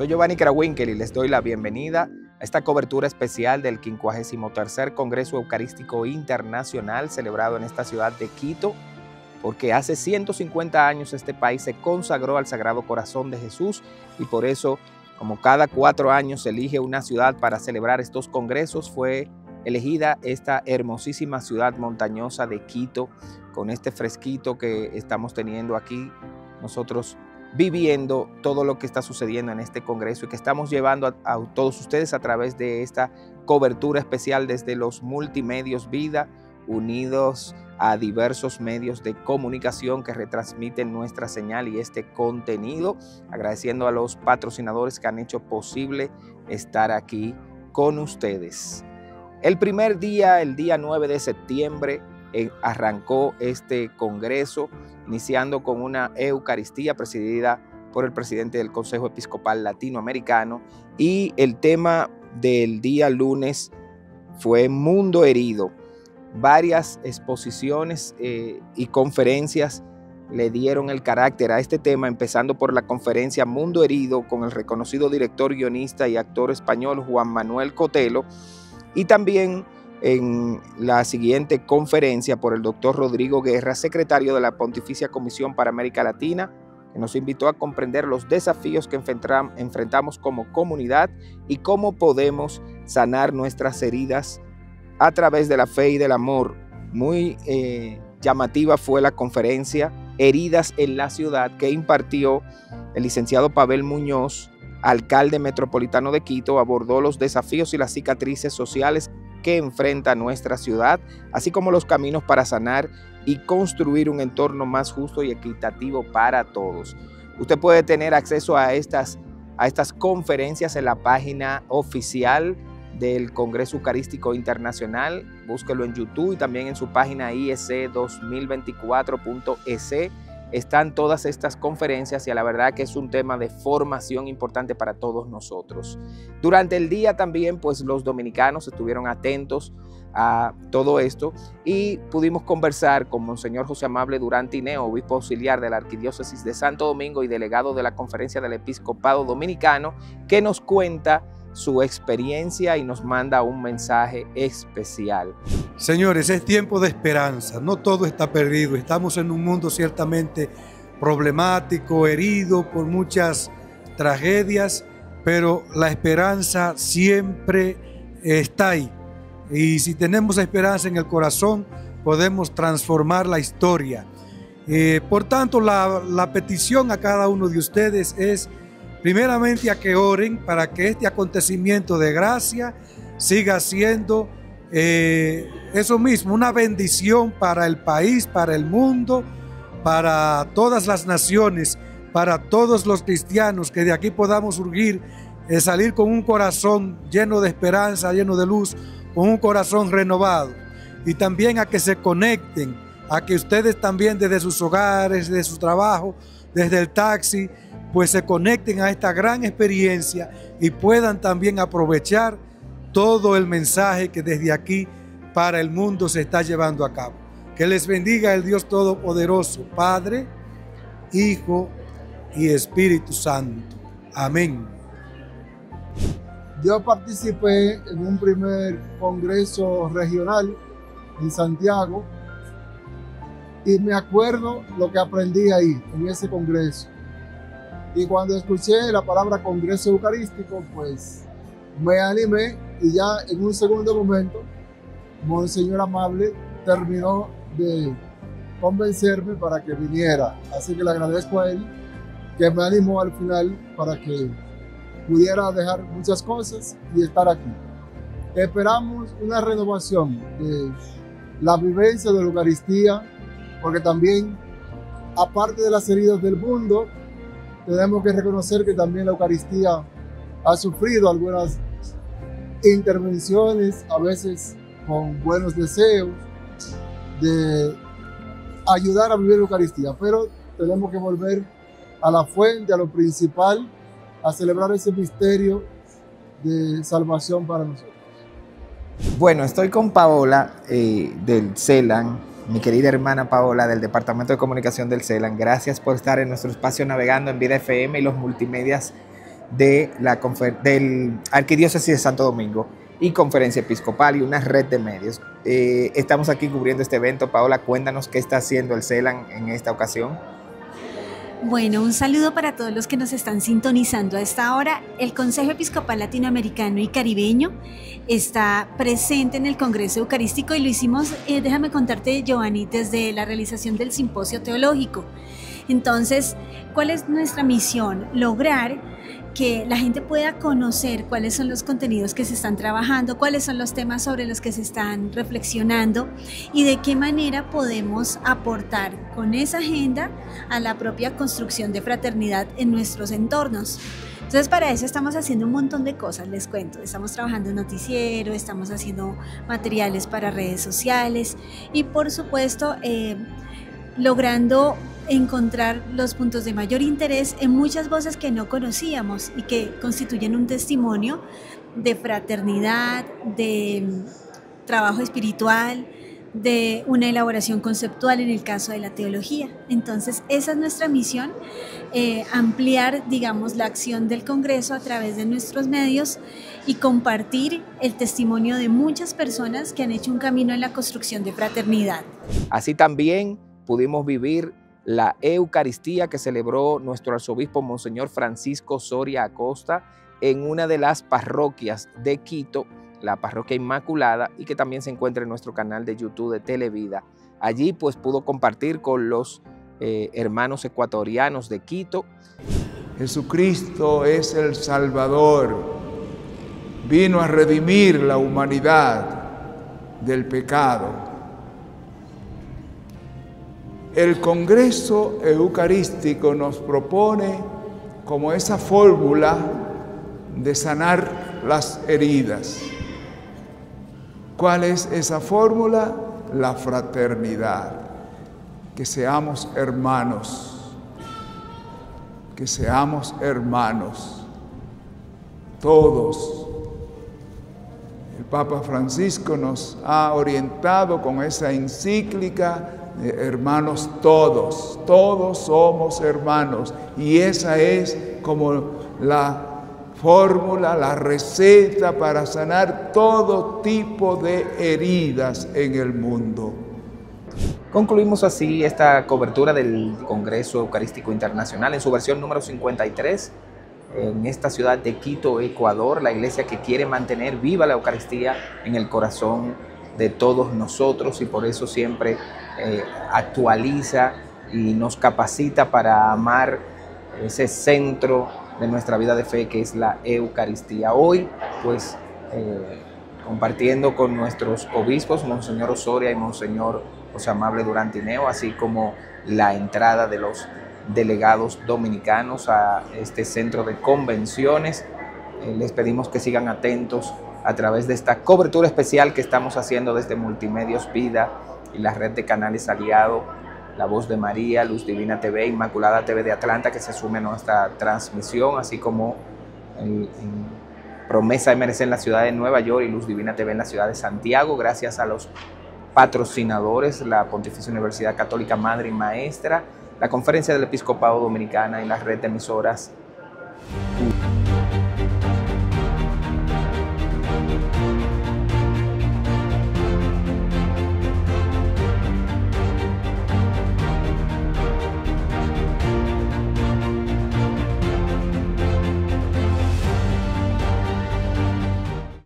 Soy Giovanni Krawinkel y les doy la bienvenida a esta cobertura especial del 53 Congreso Eucarístico Internacional celebrado en esta ciudad de Quito, porque hace 150 años este país se consagró al Sagrado Corazón de Jesús y por eso, como cada cuatro años se elige una ciudad para celebrar estos congresos, fue elegida esta hermosísima ciudad montañosa de Quito, con este fresquito que estamos teniendo aquí nosotros viviendo todo lo que está sucediendo en este Congreso y que estamos llevando a, todos ustedes a través de esta cobertura especial desde los multimedios Vida, unidos a diversos medios de comunicación que retransmiten nuestra señal y este contenido, agradeciendo a los patrocinadores que han hecho posible estar aquí con ustedes. El primer día, el día 9 de septiembre, arrancó este Congreso iniciando con una Eucaristía presidida por el presidente del Consejo Episcopal Latinoamericano y el tema del día lunes fue Mundo Herido. Varias exposiciones eh, y conferencias le dieron el carácter a este tema, empezando por la conferencia Mundo Herido con el reconocido director, guionista y actor español Juan Manuel Cotelo, y también en la siguiente conferencia por el doctor Rodrigo Guerra, secretario de la Pontificia Comisión para América Latina, que nos invitó a comprender los desafíos que enfrentamos como comunidad y cómo podemos sanar nuestras heridas a través de la fe y del amor. Muy eh, llamativa fue la conferencia Heridas en la Ciudad que impartió el licenciado Pavel Muñoz, alcalde metropolitano de Quito, abordó los desafíos y las cicatrices sociales que enfrenta nuestra ciudad, así como los caminos para sanar y construir un entorno más justo y equitativo para todos. Usted puede tener acceso a estas, a estas conferencias en la página oficial del Congreso Eucarístico Internacional. Búsquelo en YouTube y también en su página IEC2024.es están todas estas conferencias y a la verdad que es un tema de formación importante para todos nosotros. Durante el día también pues los dominicanos estuvieron atentos a todo esto y pudimos conversar con Monseñor José Amable Durante Ineo, obispo auxiliar de la Arquidiócesis de Santo Domingo y delegado de la Conferencia del Episcopado Dominicano, que nos cuenta su experiencia y nos manda un mensaje especial. Señores, es tiempo de esperanza, no todo está perdido, estamos en un mundo ciertamente problemático, herido por muchas tragedias, pero la esperanza siempre está ahí. Y si tenemos esperanza en el corazón, podemos transformar la historia. Eh, por tanto, la, petición a cada uno de ustedes es primeramente a que oren para que este acontecimiento de gracia siga siendo eh, eso mismo, una bendición para el país, para el mundo, para todas las naciones, para todos los cristianos, que de aquí podamos surgir, eh, salir con un corazón lleno de esperanza, lleno de luz, con un corazón renovado. Y también a que se conecten, a que ustedes también desde sus hogares, desde su trabajo, desde el taxi, pues se conecten a esta gran experiencia y puedan también aprovechar todo el mensaje que desde aquí para el mundo se está llevando a cabo. Que les bendiga el Dios Todopoderoso, Padre, Hijo y Espíritu Santo. Amén. Yo participé en un primer congreso regional en Santiago y me acuerdo lo que aprendí ahí, en ese congreso. Y cuando escuché la palabra Congreso Eucarístico, pues me animé y ya en un segundo momento, Monseñor Amable terminó de convencerme para que viniera. Así que le agradezco a él que me animó al final para que pudiera dejar muchas cosas y estar aquí. Esperamos una renovación de la vivencia de la Eucaristía, porque también, aparte de las heridas del mundo, tenemos que reconocer que también la Eucaristía ha sufrido algunas intervenciones, a veces con buenos deseos, de ayudar a vivir la Eucaristía, pero tenemos que volver a la fuente, a lo principal, a celebrar ese misterio de salvación para nosotros. Bueno, estoy con Paola eh, del CELAN, mi querida hermana Paola del Departamento de Comunicación del CELAN. Gracias por estar en nuestro espacio navegando en Vida FM y los multimedias de la del Arquidiócesis de Santo Domingo y Conferencia Episcopal y una red de medios. Eh, estamos aquí cubriendo este evento. Paola, cuéntanos qué está haciendo el CELAN en esta ocasión. Bueno, un saludo para todos los que nos están sintonizando a esta hora. El Consejo Episcopal Latinoamericano y Caribeño está presente en el Congreso Eucarístico y lo hicimos, eh, déjame contarte, Giovanni, desde la realización del simposio teológico. Entonces, ¿cuál es nuestra misión? Lograr que la gente pueda conocer cuáles son los contenidos que se están trabajando, cuáles son los temas sobre los que se están reflexionando y de qué manera podemos aportar con esa agenda a la propia construcción de fraternidad en nuestros entornos. Entonces para eso estamos haciendo un montón de cosas, les cuento. Estamos trabajando en noticiero, estamos haciendo materiales para redes sociales y por supuesto eh, logrando encontrar los puntos de mayor interés en muchas voces que no conocíamos y que constituyen un testimonio de fraternidad, de mm, trabajo espiritual, de una elaboración conceptual en el caso de la teología. Entonces, esa es nuestra misión, eh, ampliar, digamos, la acción del Congreso a través de nuestros medios y compartir el testimonio de muchas personas que han hecho un camino en la construcción de fraternidad. Así también pudimos vivir la Eucaristía que celebró nuestro arzobispo Monseñor Francisco Soria Acosta en una de las parroquias de Quito, la parroquia Inmaculada, y que también se encuentra en nuestro canal de YouTube de Televida. Allí pues pudo compartir con los eh, hermanos ecuatorianos de Quito. Jesucristo es el Salvador, vino a redimir la humanidad del pecado el Congreso Eucarístico nos propone como esa fórmula de sanar las heridas. ¿Cuál es esa fórmula? La fraternidad. Que seamos hermanos. Que seamos hermanos. Todos. El Papa Francisco nos ha orientado con esa encíclica hermanos todos, todos somos hermanos. Y esa es como la fórmula, la receta para sanar todo tipo de heridas en el mundo. Concluimos así esta cobertura del Congreso Eucarístico Internacional en su versión número 53 en esta ciudad de Quito, Ecuador, la iglesia que quiere mantener viva la Eucaristía en el corazón de todos nosotros y por eso siempre eh, actualiza y nos capacita para amar ese centro de nuestra vida de fe que es la Eucaristía. Hoy, pues, eh, compartiendo con nuestros obispos, Monseñor Osoria y Monseñor José Amable Durantineo, así como la entrada de los delegados dominicanos a este centro de convenciones. Eh, les pedimos que sigan atentos a través de esta cobertura especial que estamos haciendo desde Multimedios Vida y la red de canales aliado, La Voz de María, Luz Divina TV, Inmaculada TV de Atlanta, que se asume a nuestra transmisión, así como en, Promesa MRC en la ciudad de Nueva York y Luz Divina TV en la ciudad de Santiago, gracias a los patrocinadores, la Pontificia Universidad Católica Madre y Maestra, la Conferencia del Episcopado Dominicana y la red de emisoras